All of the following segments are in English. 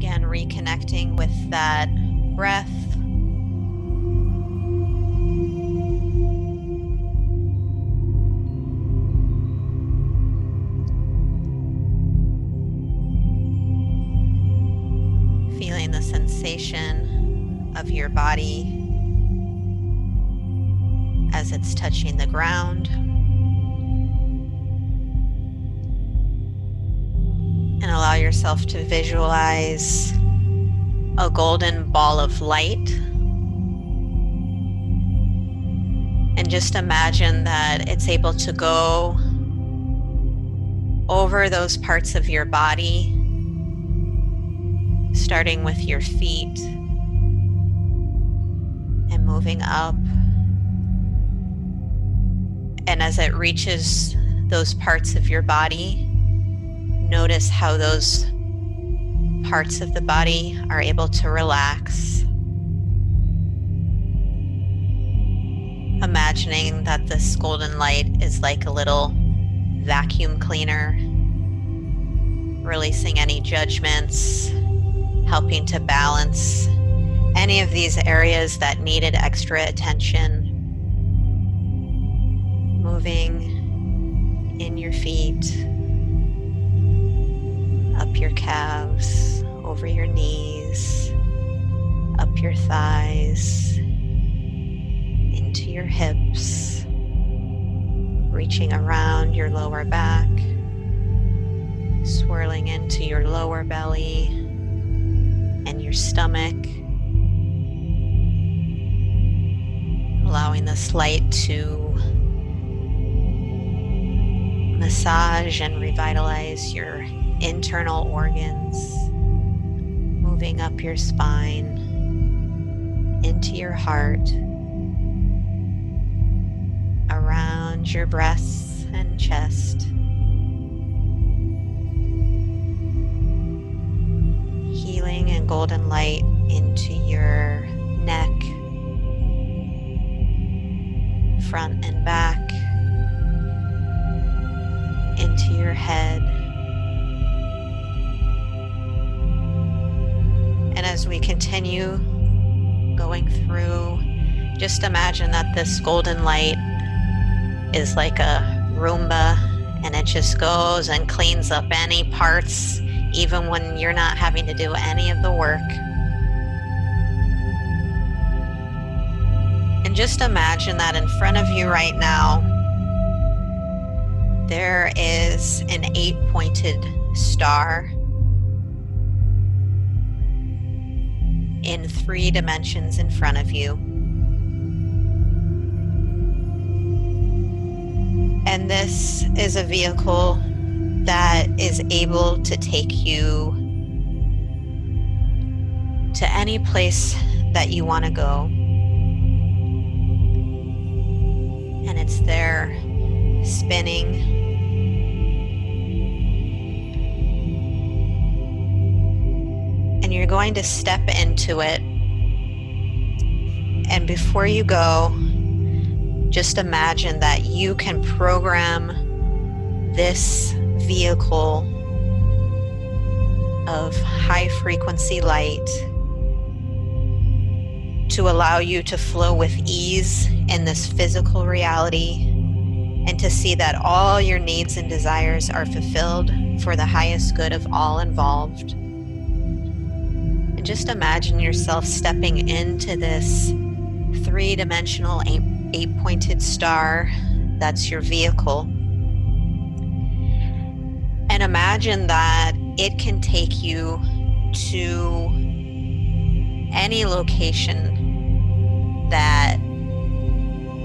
Again, reconnecting with that breath. Feeling the sensation of your body yourself to visualize a golden ball of light. And just imagine that it's able to go over those parts of your body, starting with your feet and moving up and as it reaches those parts of your body, notice how those parts of the body are able to relax. Imagining that this golden light is like a little vacuum cleaner, releasing any judgments, helping to balance any of these areas that needed extra attention moving in your feet, up your calves, over your knees, up your thighs, into your hips, reaching around your lower back, swirling into your lower belly and your stomach. Allowing this light to massage and revitalize your internal organs, moving up your spine into your heart, around your breasts and chest. Healing and golden light into your neck, front and back into your head. As we continue going through, just imagine that this golden light is like a Roomba and it just goes and cleans up any parts, even when you're not having to do any of the work. And just imagine that in front of you right now, there is an eight pointed star in three dimensions in front of you. And this is a vehicle that is able to take you to any place that you want to go. And it's there spinning going to step into it. And before you go, just imagine that you can program this vehicle of high frequency light to allow you to flow with ease in this physical reality and to see that all your needs and desires are fulfilled for the highest good of all involved. And just imagine yourself stepping into this three dimensional eight, eight pointed star that's your vehicle. And imagine that it can take you to any location that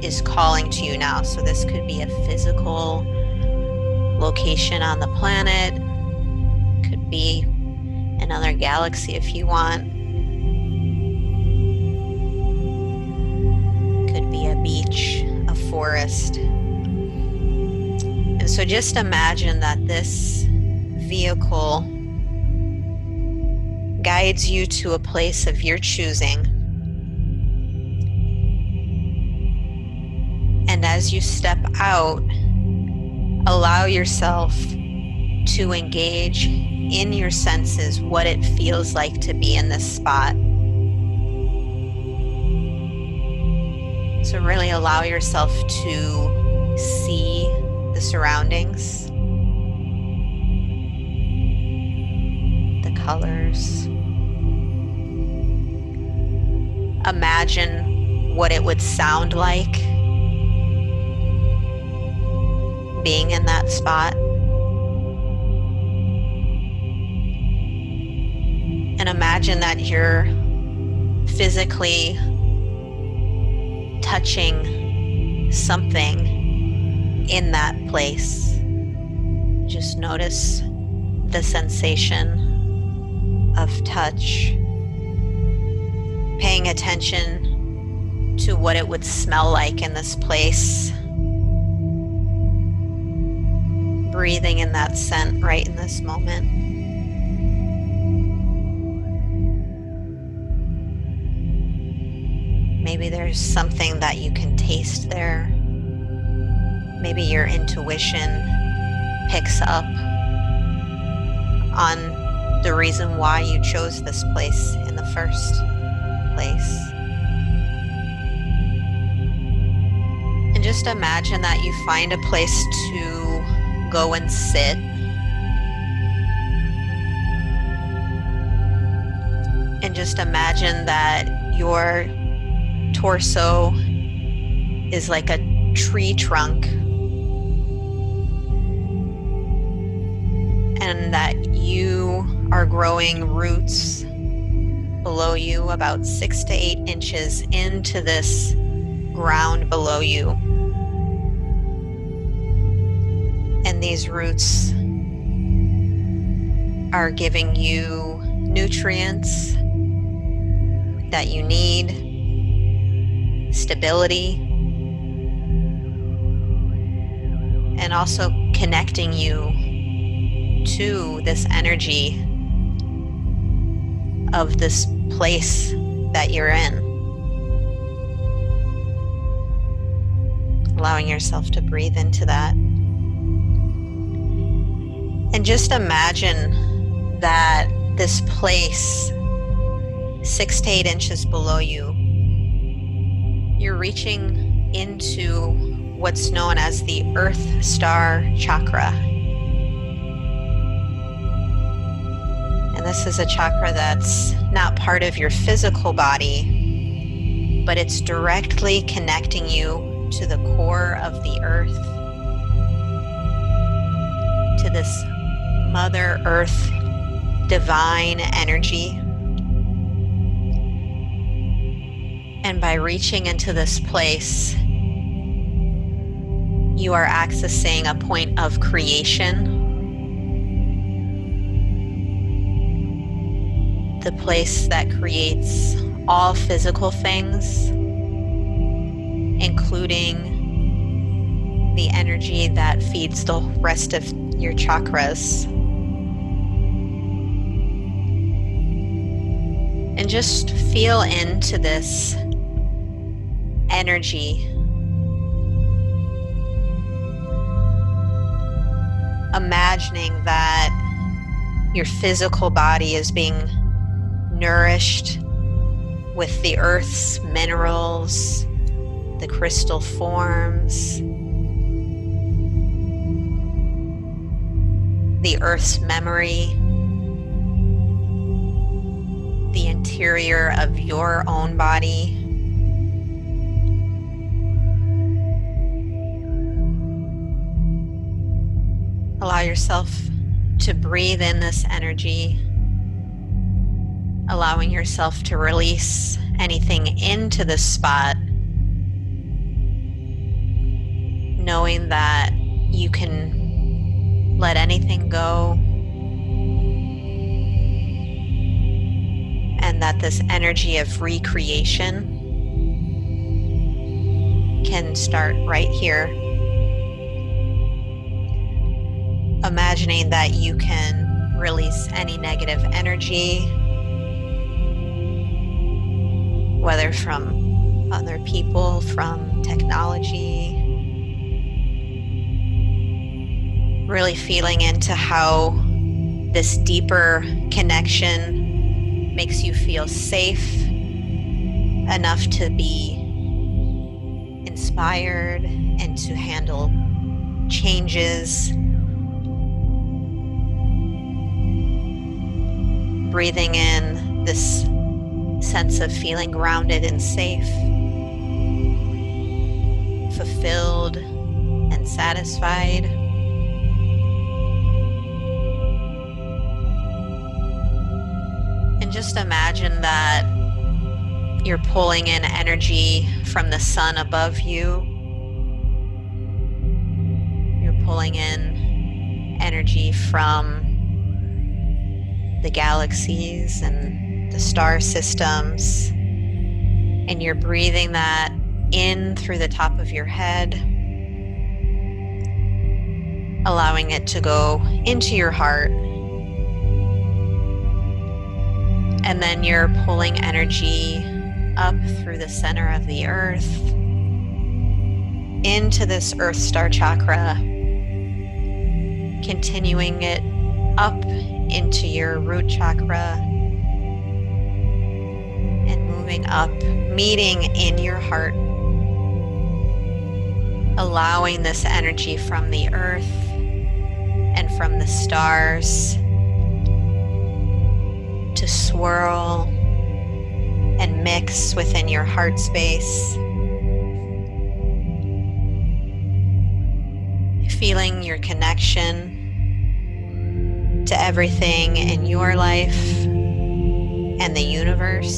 is calling to you now. So this could be a physical location on the planet, could be another galaxy if you want. Could be a beach, a forest. And so just imagine that this vehicle guides you to a place of your choosing. And as you step out, allow yourself to engage in your senses what it feels like to be in this spot. So, really allow yourself to see the surroundings, the colors. Imagine what it would sound like being in that spot. Imagine that you're physically touching something in that place. Just notice the sensation of touch. Paying attention to what it would smell like in this place. Breathing in that scent right in this moment. Maybe there's something that you can taste there. Maybe your intuition picks up on the reason why you chose this place in the first place. And just imagine that you find a place to go and sit. And just imagine that your torso is like a tree trunk. And that you are growing roots below you about six to eight inches into this ground below you. And these roots are giving you nutrients that you need stability, and also connecting you to this energy of this place that you're in. Allowing yourself to breathe into that. And just imagine that this place, six to eight inches below you, you're reaching into what's known as the Earth Star Chakra. And this is a chakra that's not part of your physical body, but it's directly connecting you to the core of the earth, to this Mother Earth divine energy. And by reaching into this place, you are accessing a point of creation. The place that creates all physical things, including the energy that feeds the rest of your chakras. And just feel into this energy. Imagining that your physical body is being nourished with the earth's minerals, the crystal forms, the earth's memory, the interior of your own body. Allow yourself to breathe in this energy, allowing yourself to release anything into this spot, knowing that you can let anything go and that this energy of recreation can start right here imagining that you can release any negative energy, whether from other people, from technology. Really feeling into how this deeper connection makes you feel safe enough to be inspired and to handle changes. Breathing in this sense of feeling grounded and safe, fulfilled and satisfied. And just imagine that you're pulling in energy from the sun above you. You're pulling in energy from the galaxies and the star systems. And you're breathing that in through the top of your head, allowing it to go into your heart. And then you're pulling energy up through the center of the earth into this earth star chakra, continuing it up into your root chakra and moving up, meeting in your heart, allowing this energy from the earth and from the stars to swirl and mix within your heart space. Feeling your connection to everything in your life and the universe.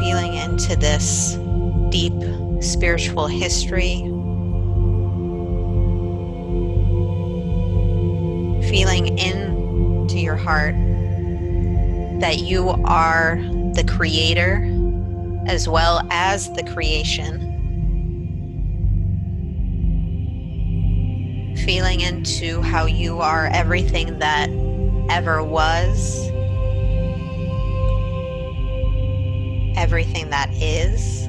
Feeling into this deep spiritual history. Feeling into your heart that you are the creator as well as the creation. Feeling into how you are everything that ever was, everything that is,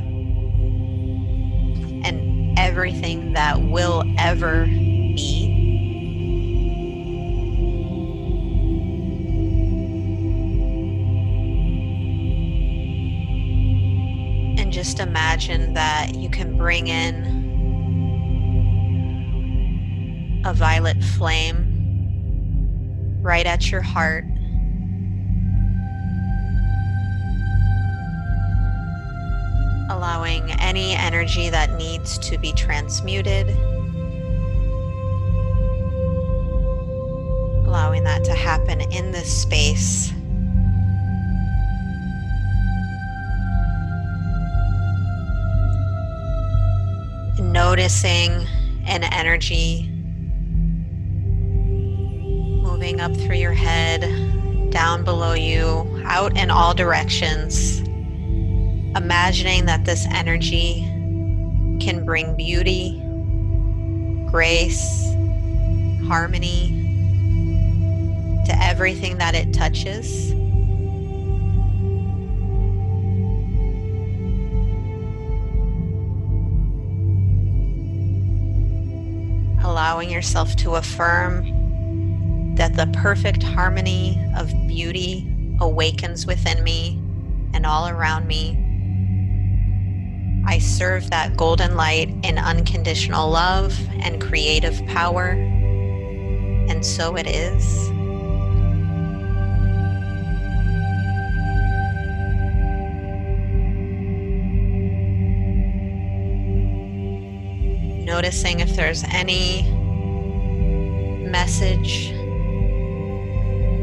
and everything that will ever be. And just imagine that you can bring in a violet flame right at your heart. Allowing any energy that needs to be transmuted. Allowing that to happen in this space. noticing an energy moving up through your head, down below you, out in all directions. Imagining that this energy can bring beauty, grace, harmony to everything that it touches. allowing yourself to affirm that the perfect harmony of beauty awakens within me and all around me. I serve that golden light in unconditional love and creative power, and so it is. noticing if there's any message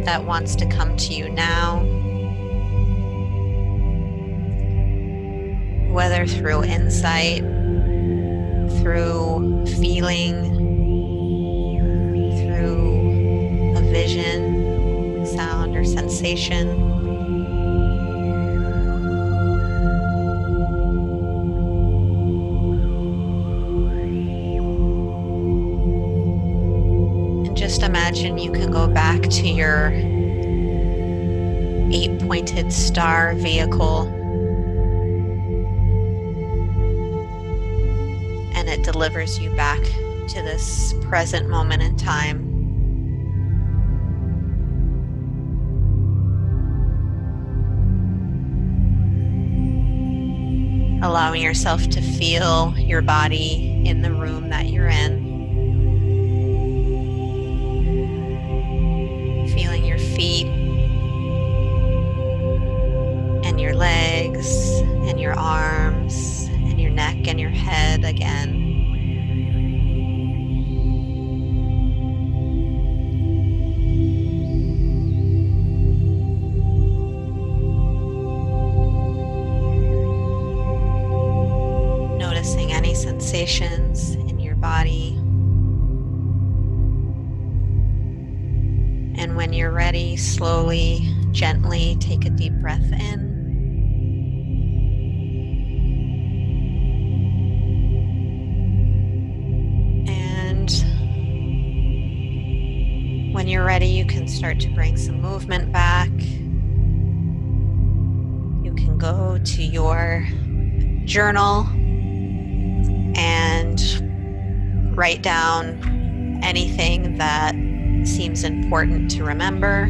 that wants to come to you now, whether through insight, through feeling, through a vision, sound, or sensation. Imagine you can go back to your eight pointed star vehicle and it delivers you back to this present moment in time. Allowing yourself to feel your body in the room that you're in. Again. Noticing any sensations in your body. And when you're ready, slowly, gently take a deep breath in. When you're ready, you can start to bring some movement back. You can go to your journal and write down anything that seems important to remember.